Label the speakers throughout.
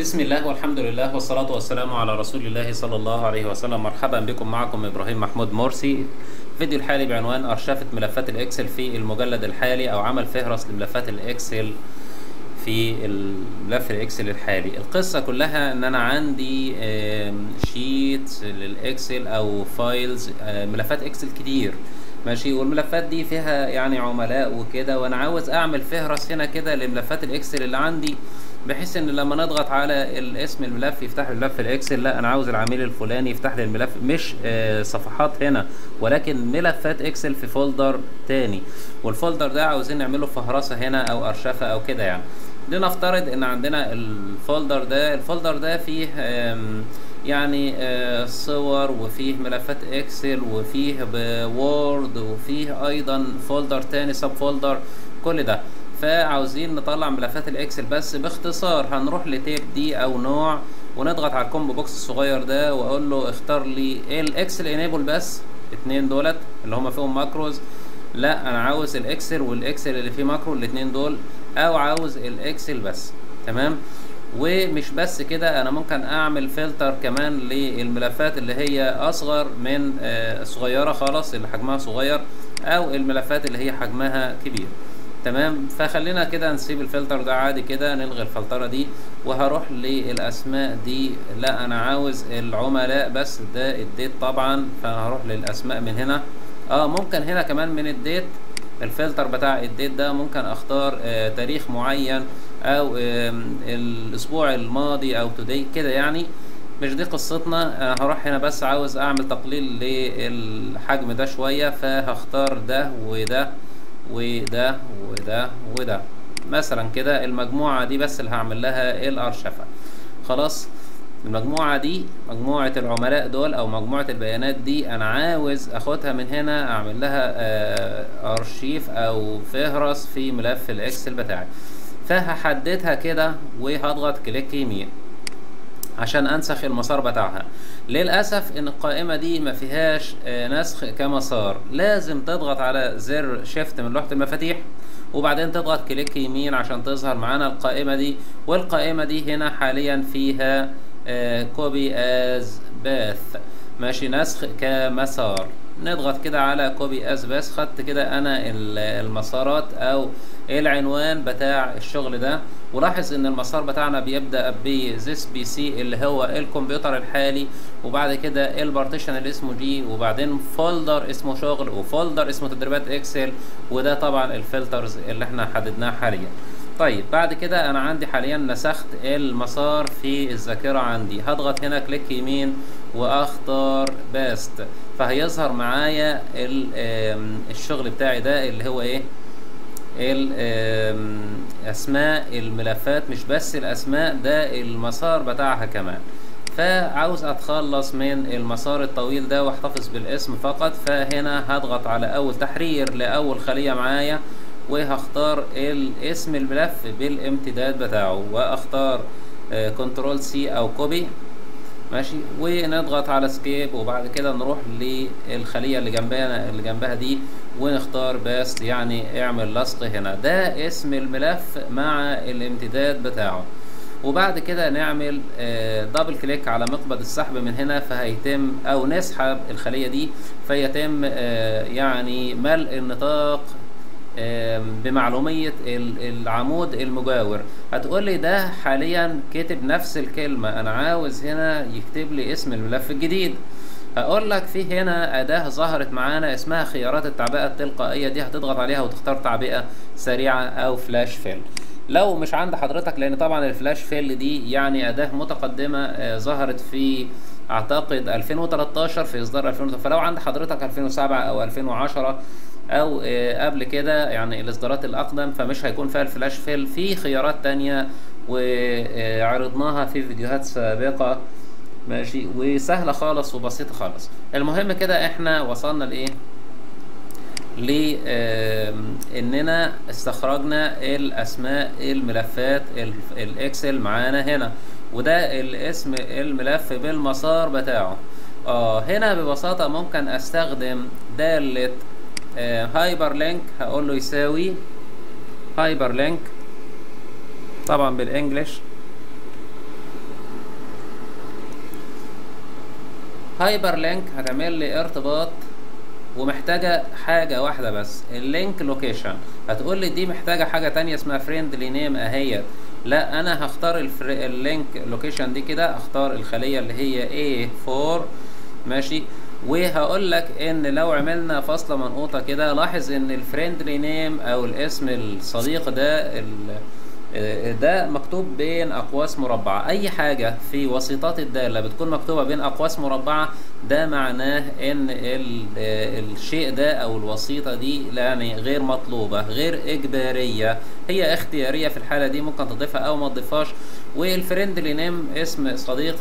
Speaker 1: بسم الله والحمد لله والصلاة والسلام على رسول الله صلى الله عليه وسلم. مرحبا بكم. معكم إبراهيم محمود مرسي. الفيديو الحالي بعنوان أرشفة ملفات الإكسل في المجلد الحالي أو عمل فهرس لملفات الإكسل في الملف الإكسل الحالي. القصة كلها إن أنا عندي sheet للإكسل أو files ملفات إكسل كتير. ماشي؟ والملفات دي فيها يعني عملاء وكده وأنا عاوز أعمل فهرس هنا كده لملفات الإكسل اللي عندي. بحيث إن لما نضغط على الاسم الملف يفتح لي ملف الإكسل لا أنا عاوز العميل الفلاني يفتح لي الملف. مش آه، صفحات هنا ولكن ملفات إكسل في folder تاني. وال folder ده عاوزين نعمله فهرسه هنا أو أرشفة أو كده يعني. لنفترض إن عندنا ال folder ده ال folder ده فيه يعني آه، صور وفيه ملفات إكسل وفيه وورد وفيه أيضا فولدر تاني سب فولدر كل ده. فعاوزين نطلع ملفات الاكسل بس باختصار هنروح ل type دي أو نوع ونضغط على ال combo box الصغير ده وأقول له اختار لي الاكسل enable بس اتنين دولت اللي هما فيهم macros لا أنا عاوز الاكسل والاكسل اللي فيه macro الاتنين دول. أو عاوز الاكسل بس. تمام؟ ومش بس كده أنا ممكن أعمل فلتر كمان للملفات اللي هي أصغر من آه، صغيره خالص اللي حجمها صغير أو الملفات اللي هي حجمها كبير. تمام؟ فخلينا كده نسيب الفلتر ده عادي كده نلغي الفلترة دي وهروح للأسماء دي. لا أنا عاوز العملاء بس ده ال date طبعا فهروح للأسماء من هنا. آه ممكن هنا كمان من ال date ال filter بتاع ال date ده ممكن أختار آه تاريخ معين أو آم، الأسبوع الماضي أو today كده يعني. مش دي قصتنا. أنا هروح هنا بس عاوز أعمل تقليل للحجم ده شوية فهختار ده وده. وده وده وده. مثلا كده المجموعة دي بس اللي هعمل لها الأرشفة. خلاص؟ المجموعة دي مجموعة العملاء دول أو مجموعة البيانات دي أنا عاوز أخدها من هنا أعمل لها آه، أرشيف أو فهرس في ملف الإكسل بتاعي. فهحددها كده وهضغط click يمين. عشان أنسخ المسار بتاعها. للأسف إن القائمة دي ما فيهاش آه، نسخ كمسار. لازم تضغط على زر shift من لوحة المفاتيح وبعدين تضغط click يمين عشان تظهر معانا القائمة دي. والقائمة دي هنا حاليا فيها copy as path ماشي نسخ كمسار. نضغط كده على copy as path خدت كده أنا ال- المسارات أو العنوان بتاع الشغل ده؟ ولاحظ إن المسار بتاعنا بيبدأ ب this PC اللي هو الكمبيوتر الحالي وبعد كده ال partition اللي اسمه G وبعدين folder اسمه شغل و folder اسمه تدريبات اكسل وده طبعا ال filters اللي إحنا حددناها حاليا. طيب بعد كده أنا عندي حاليا نسخت المسار في الذاكرة عندي. هضغط هنا click يمين وأختار paste فهيظهر معايا الشغل بتاعي ده اللي هو إيه؟ أسماء الملفات مش بس الأسماء ده المسار بتاعها كمان. فعاوز أتخلص من المسار الطويل ده وأحتفظ بالاسم فقط فهنا هضغط على أول تحرير لأول خلية معايا وهختار الاسم الملف بالامتداد بتاعه وأختار control C أو copy ماشي؟ ونضغط على escape وبعد كده نروح للخلية اللي جنبها اللي جنبها دي ونختار بس يعني اعمل لصق هنا. ده اسم الملف مع الامتداد بتاعه. وبعد كده نعمل آه، double click على مقبض السحب من هنا فهيتم أو نسحب الخلية دي فيتم آه، يعني ملء النطاق بمعلومية ال- العمود المجاور. هتقول لي ده حاليا كتب نفس الكلمة. أنا عاوز هنا يكتب لي اسم الملف الجديد. هقول لك في هنا أداة ظهرت معانا اسمها خيارات التعبئة التلقائية. دي هتضغط عليها وتختار تعبئة سريعة أو flash fill لو مش عند حضرتك لأن طبعا ال flash fill دي يعني أداة متقدمة آه، ظهرت في أعتقد 2013 في إصدار 2013 فلو عند حضرتك 2007 أو 2010 أو آه، قبل كده يعني الإصدارات الأقدم فمش هيكون فيها ال flash fill. في خيارات تانية وعرضناها في فيديوهات سابقة. ماشي؟ وسهلة خالص وبسيطة خالص. المهم كده إحنا وصلنا لإيه؟ ل آم، إننا استخرجنا الأسماء الملفات ال- الإكسل معانا هنا. وده الاسم الملف بالمسار بتاعه. آه هنا ببساطة ممكن أستخدم دالة hyperlink هقول له يساوي hyperlink طبعا بال English. hyperlink هتعمل لي ارتباط ومحتاجة حاجة واحدة بس ال link location هتقول لي دي محتاجة حاجة تانية اسمها friendly name اهيت لا أنا هختار ال link location دي كده اختار الخلية اللي هي A4 ماشي؟ وهقول لك إن لو عملنا فاصلة منقوطة كده لاحظ إن ال friendly name أو الاسم الصديق ده. ده مكتوب بين أقواس مربعة أي حاجة في وسيطات الدالة بتكون مكتوبة بين أقواس مربعة ده معناه إن الشيء ده أو الوسيطة دي يعني غير مطلوبة غير إجبارية هي اختيارية في الحالة دي ممكن تضيفها أو ما تضيفهاش وال friendly name اسم صديق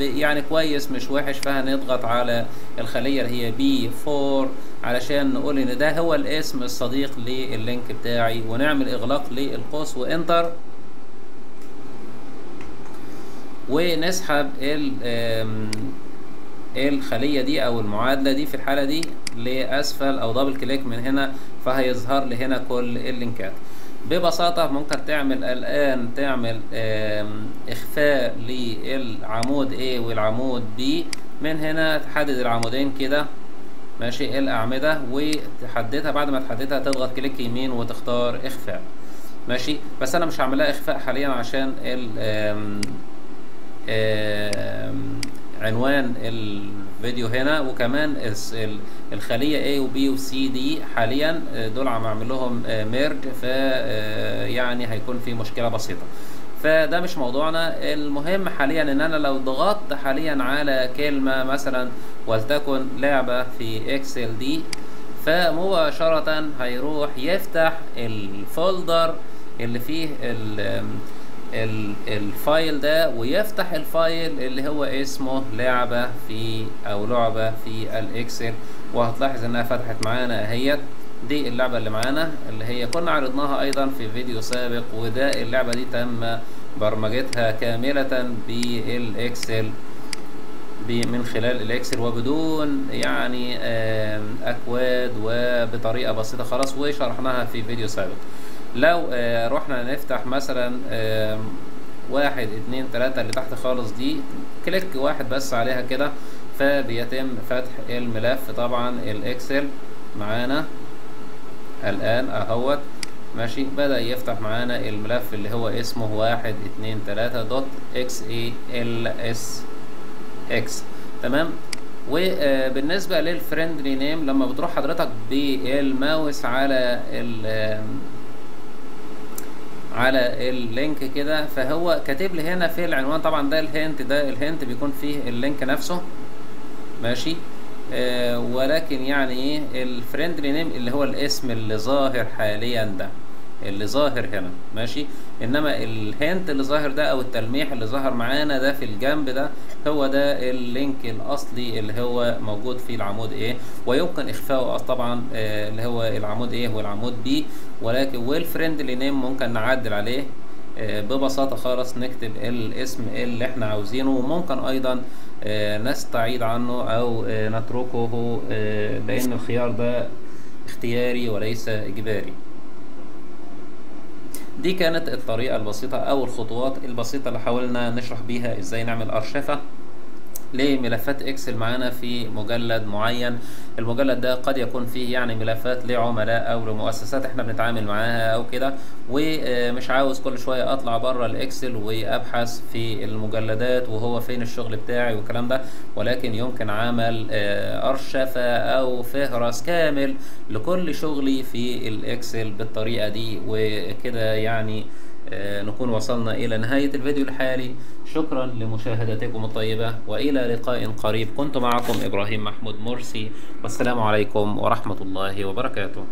Speaker 1: يعني كويس مش وحش. فهنضغط على الخلية اللي هي B4 علشان نقول إن ده هو الاسم الصديق لل link بتاعي. ونعمل إغلاق للقوس و Enter. ونسحب ال الخلية دي أو المعادلة دي في الحالة دي لأسفل أو double click من هنا فهيظهر لي هنا كل اللينكات. ببساطة ممكن تعمل الآن تعمل إخفاء للعمود A والعمود B. من هنا تحدد العمودين كده. ماشي؟ الأعمدة؟ وتحددها بعد ما تحددها تضغط click يمين وتختار إخفاء. ماشي؟ بس أنا مش هعملها إخفاء حاليا عشان ال آم آم الفيديو هنا. وكمان الخلية A و B و C دي حاليا دول عم أعمل لهم merge ف يعني هيكون في مشكلة بسيطة. فده مش موضوعنا. المهم حاليا إن أنا لو ضغطت حاليا على كلمة مثلا ولتكن لعبة في اكسل دي فمباشرة هيروح يفتح ال folder اللي فيه ال file ده ويفتح ال file اللي هو اسمه لعبة في أو لعبة في الإكسل. وهتلاحظ إنها فتحت معانا أهيت. دي اللعبة اللي معانا اللي هي كنا عرضناها أيضا في فيديو سابق وده اللعبة دي تم برمجتها كاملة بالإكسل من خلال الإكسل. وبدون يعني أكواد وبطريقة بسيطة خالص وشرحناها في فيديو سابق. لو آه رحنا نفتح مثلا آه واحد اتنين تلاتة اللي تحت خالص دي click واحد بس عليها كده فبيتم فتح الملف طبعا الإكسل معانا الآن أهوت. ماشي بدأ يفتح معانا الملف اللي هو اسمه واحد اتنين تلاتة دوت إكس إي إل إس إكس. تمام؟ وبالنسبة لل friendly name لما بتروح حضرتك بالماوس على على ال link كده فهو كاتب لي هنا في العنوان طبعا ده ال hint ده ال hint بيكون فيه ال link نفسه. ماشي؟ آه ولكن يعني إيه ال friendly name اللي هو الاسم اللي ظاهر حاليا ده. اللي ظاهر هنا ماشي؟ إنما ال hint اللي ظاهر ده أو التلميح اللي ظهر معانا ده في الجنب ده هو ده ال link الأصلي اللي هو موجود في العمود A. ويمكن اخفائه طبعا آه اللي هو العمود A والعمود B. ولكن وال friendly name ممكن نعدل عليه آه ببساطة خالص نكتب الاسم اللي إحنا عاوزينه. وممكن أيضا آه نستغنى عنه أو نتركه لأن الخيار ده اختياري وليس إجباري. دي كانت الطريقة البسيطة أو الخطوات البسيطة اللي حاولنا نشرح بيها إزاي نعمل أرشفة. لملفات اكسل معانا في مجلد معين. المجلد ده قد يكون فيه يعني ملفات لعملاء أو لمؤسسات إحنا بنتعامل معاها أو كده. ومش عاوز كل شوية أطلع بره الاكسل وأبحث في المجلدات وهو فين الشغل بتاعي والكلام ده. ولكن يمكن عمل أرشفة أو فهرس كامل لكل شغلي في الاكسل بالطريقة دي. وكده يعني نكون وصلنا إلى نهاية الفيديو الحالي. شكرا لمشاهدتكم الطيبة وإلى لقاء قريب. كنت معكم إبراهيم محمود مرسي. والسلام عليكم ورحمة الله وبركاته.